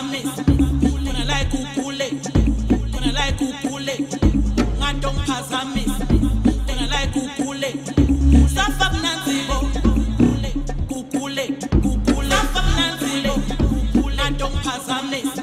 promise. When I like who pull it, when I like who pull it, my don't pass I miss. Then I like who pull it. Stop up Nancy, pull it, pull it, pull it. Stop not.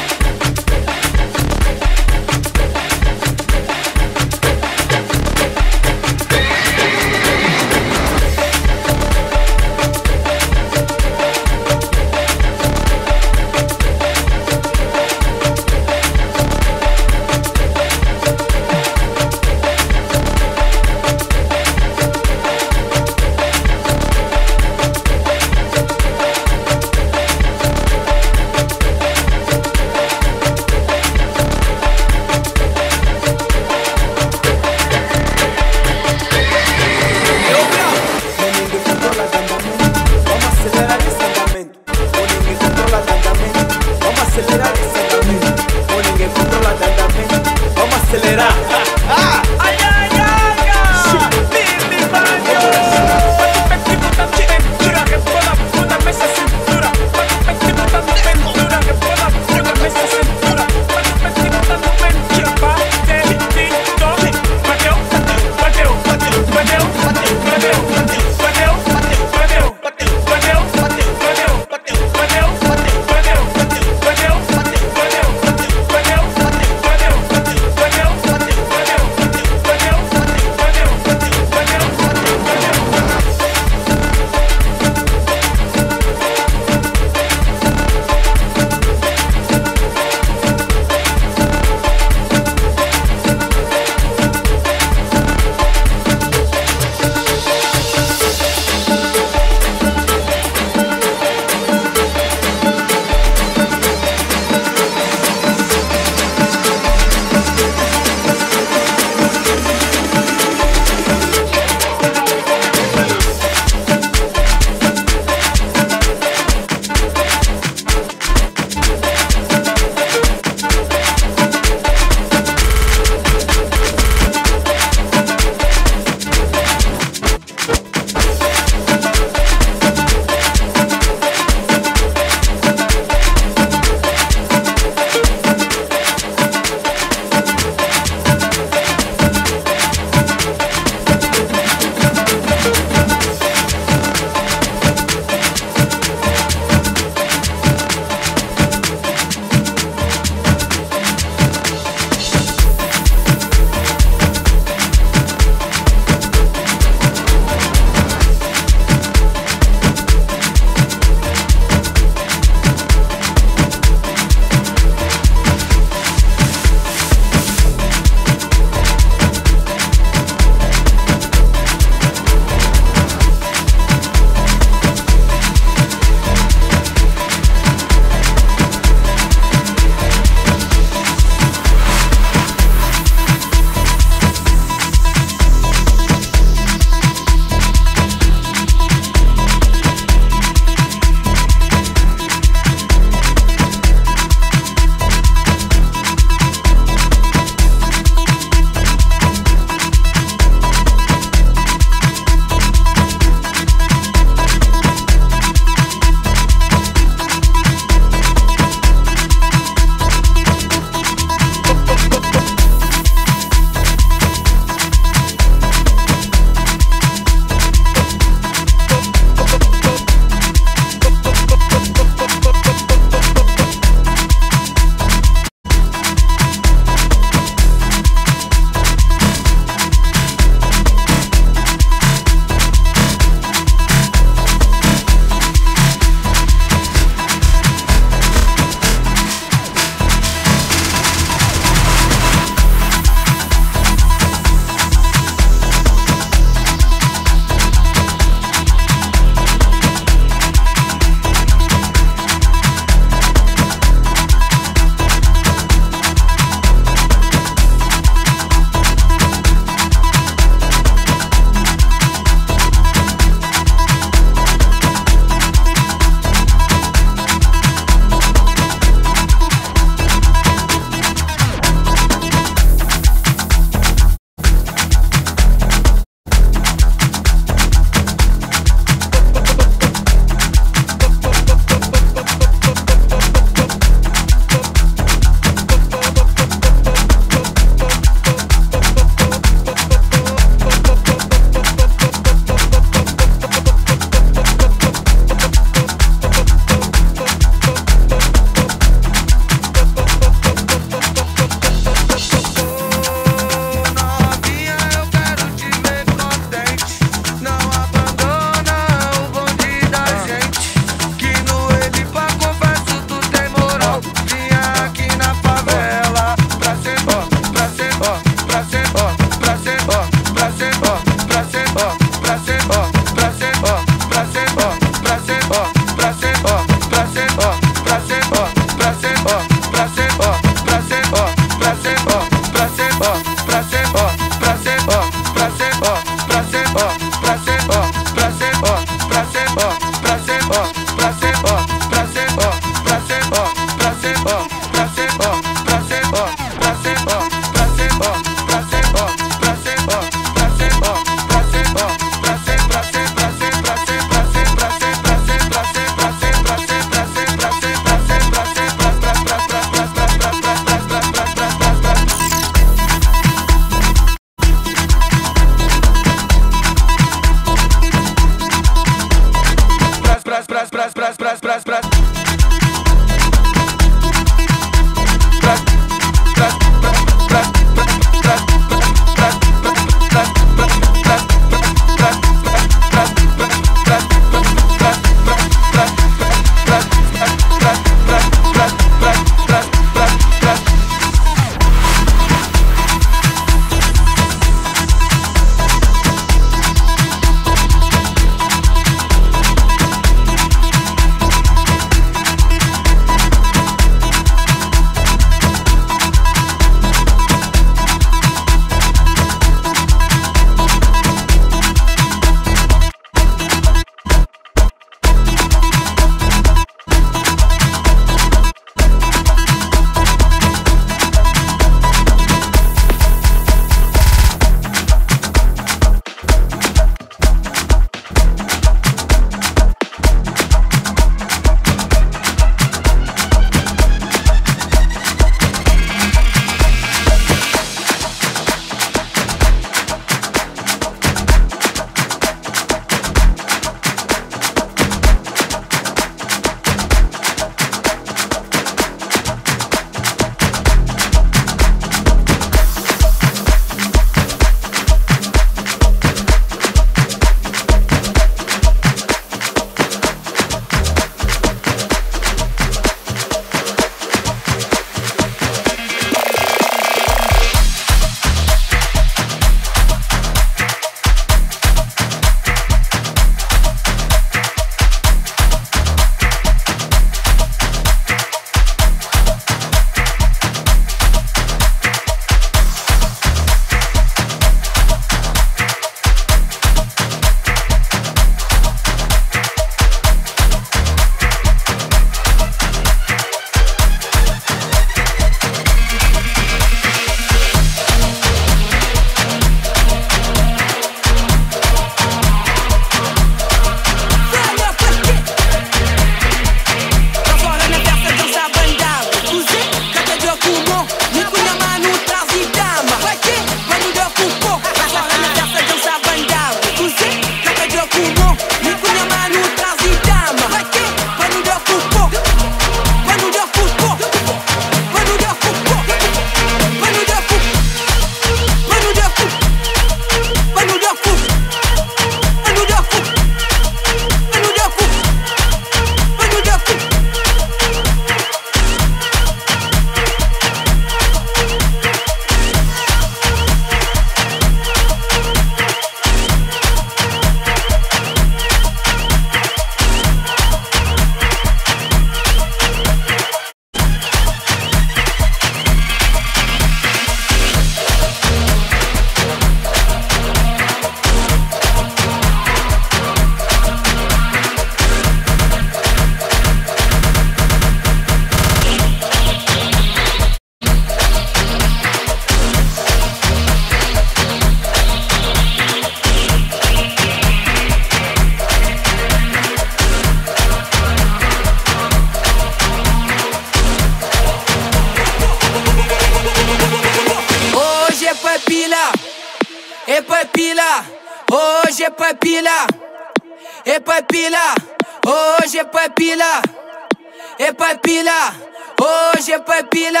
et pas pila. Oh, j'ai pas pila,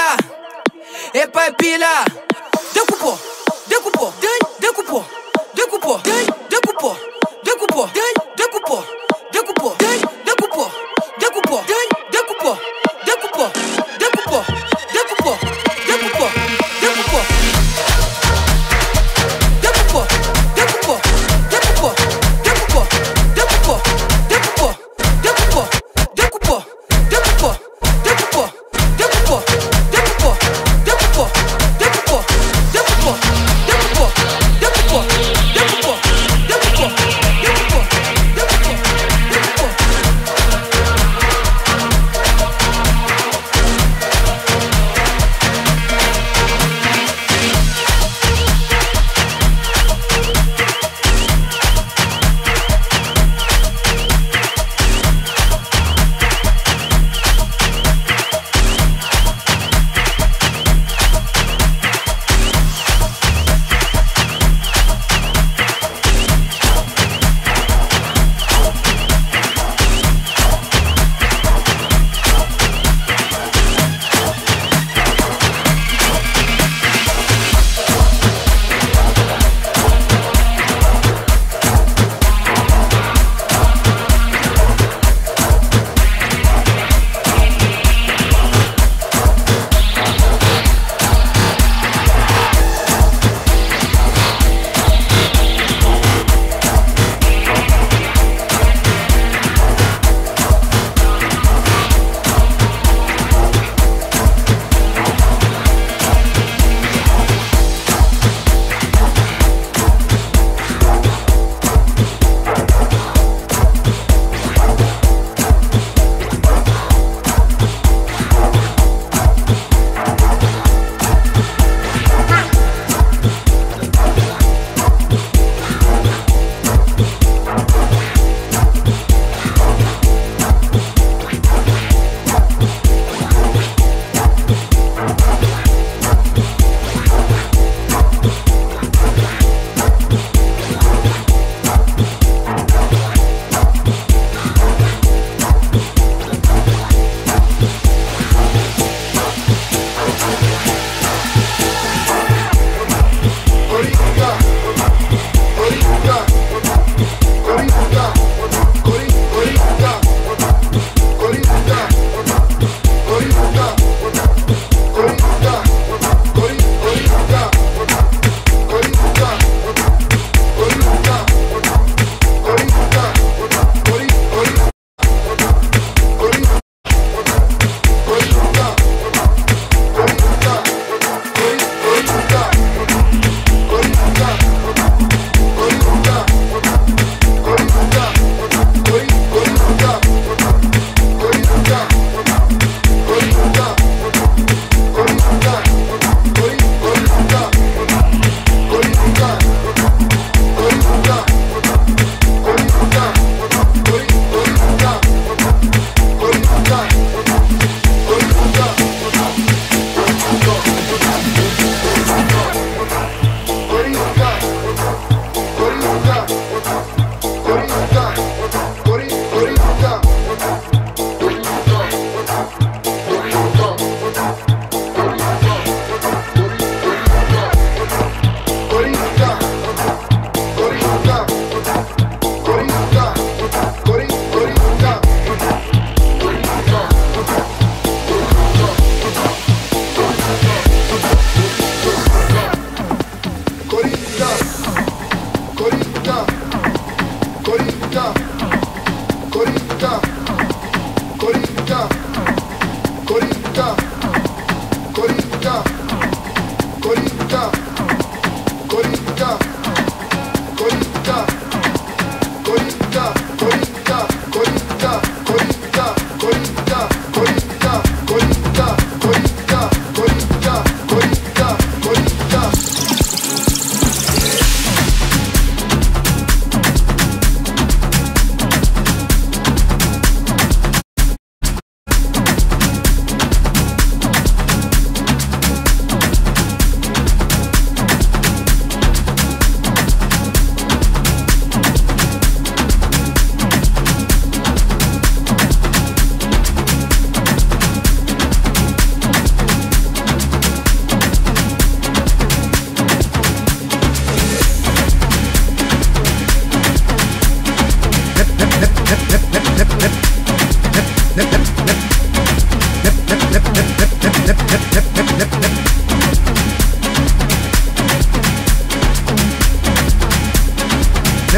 et pas pila. Deux coupeaux, deux coupeaux, deux, deux coupeaux, deux coupeaux, deux, deux coupeaux, deux coupeaux, deux, deux coupeaux.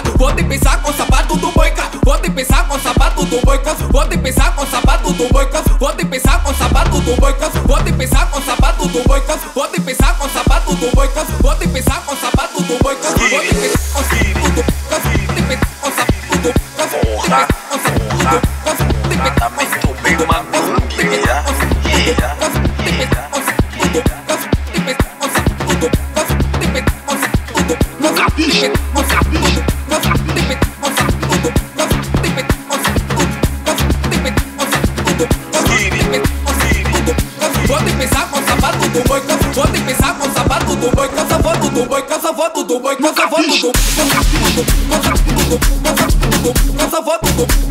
boica, vou te pisar com sapato do boica, vou te pisar com sapato do boica, vou te pisar com sapato do boica, vou te pisar com sapato do boica, vou te pisar com sapato do boica, vou te pisar com sapato do boica, vou te pisar com sapato do boica, vou te pisar com sapato do boica, vou te pisar com sapato do boica, you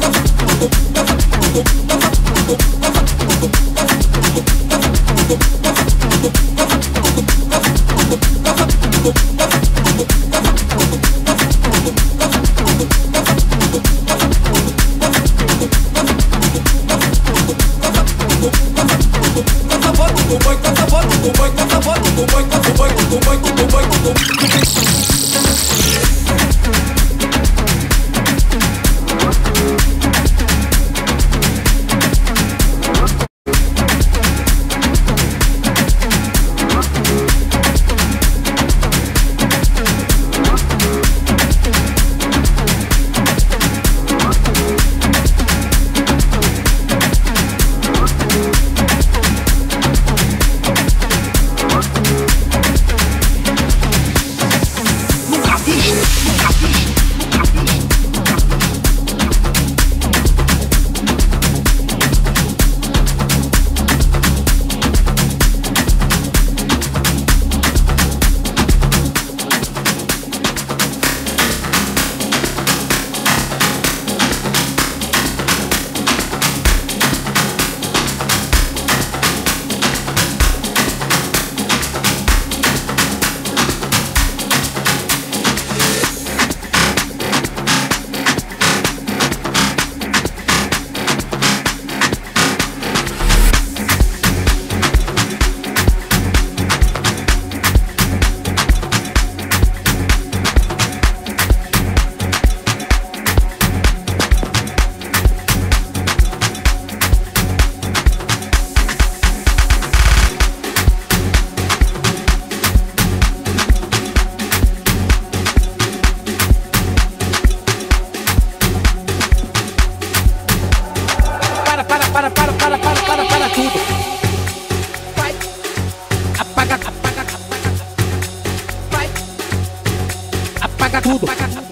paga tudo.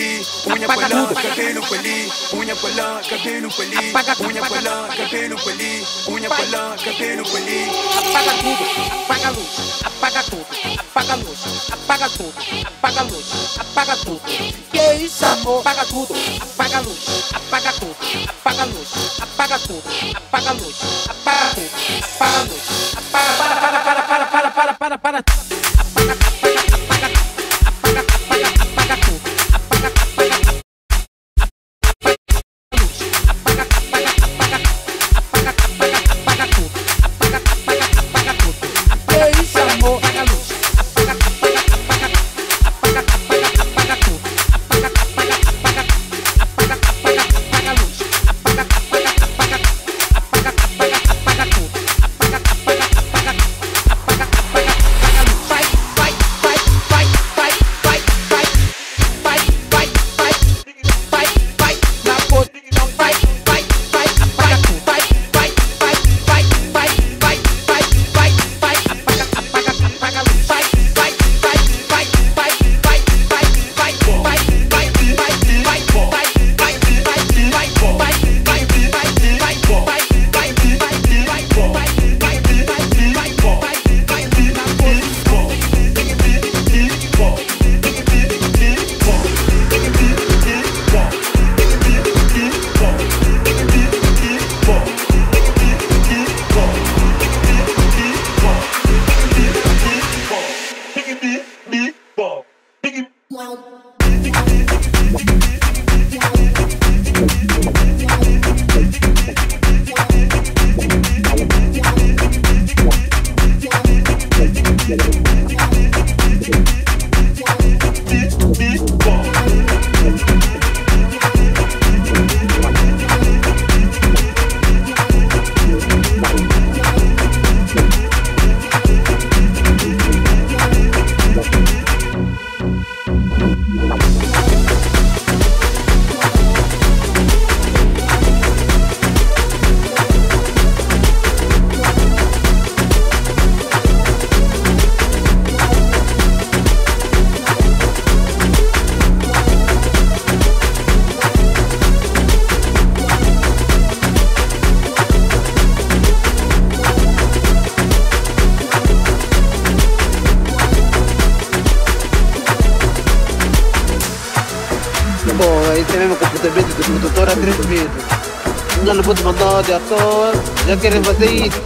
pelí, uña colá, cabelo pelí, uña colá, cabelo pelí, uña colá, cabelo pelí, uña colá, cabelo feliz, Apaga tudo, apaga a luz, apaga tudo, apaga a luz, apaga tudo, apaga a luz, apaga tudo. Que isso, amor? Apaga tudo, apaga a luz, apaga tudo, apaga a luz, apaga tudo, apaga a luz, apaga tudo, apaga a luz, apaga para para para para para para para para apaga the